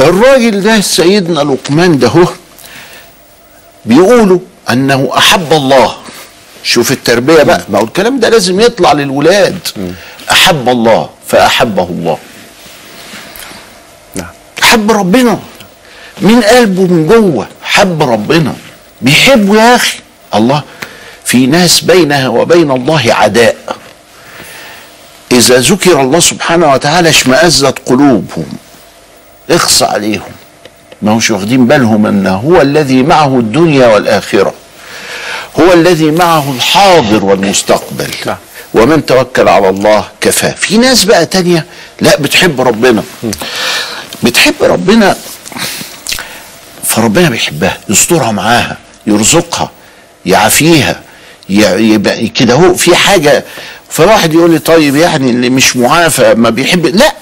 الراجل ده سيدنا لقمان ده هو بيقولوا أنه أحب الله. شوف التربية بقى. ما هو الكلام ده لازم يطلع للولاد. أحب الله فأحبه الله. نعم. حب ربنا. من قلبه من جوه حب ربنا. بيحبه يا أخي. الله. في ناس بينها وبين الله عداء. إذا ذكر الله سبحانه وتعالى اشمئزت قلوبهم. اخص عليهم. ما هوش واخدين بالهم أن هو الذي معه الدنيا والآخرة. هو الذي معه الحاضر والمستقبل. ومن توكل على الله كفاه في ناس بقى تانية لا بتحب ربنا. بتحب ربنا فربنا بيحبها يسترها معاها يرزقها يعافيها يبقى كده هو في حاجة. فواحد يقول لي طيب يعني اللي مش معافى ما بيحب لا.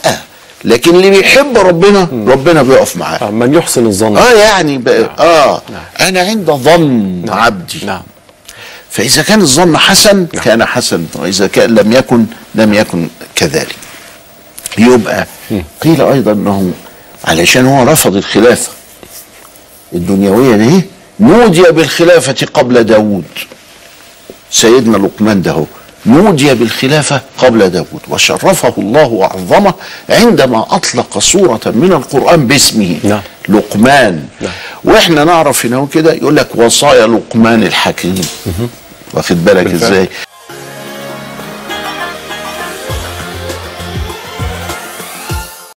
لكن اللي بيحب ربنا ربنا بيقف معاه. آه، من يحسن الظن. آه يعني بقى آه. أنا عند ظن عبدي. نعم. فإذا كان الظن حسن كان حسن. وإذا كان لم يكن لم يكن كذلك. يبقى قيل أيضا أنه علشان هو رفض الخلافة. الدنيوية دي نودي بالخلافة قبل داود. سيدنا لقمان ده هو. نودي بالخلافة قبل داود وشرفه الله وعظمه عندما أطلق سورة من القرآن باسمه نعم. لقمان نعم. وإحنا نعرف هو كده يقول لك وصايا لقمان الحكيم واخد بالك. إزاي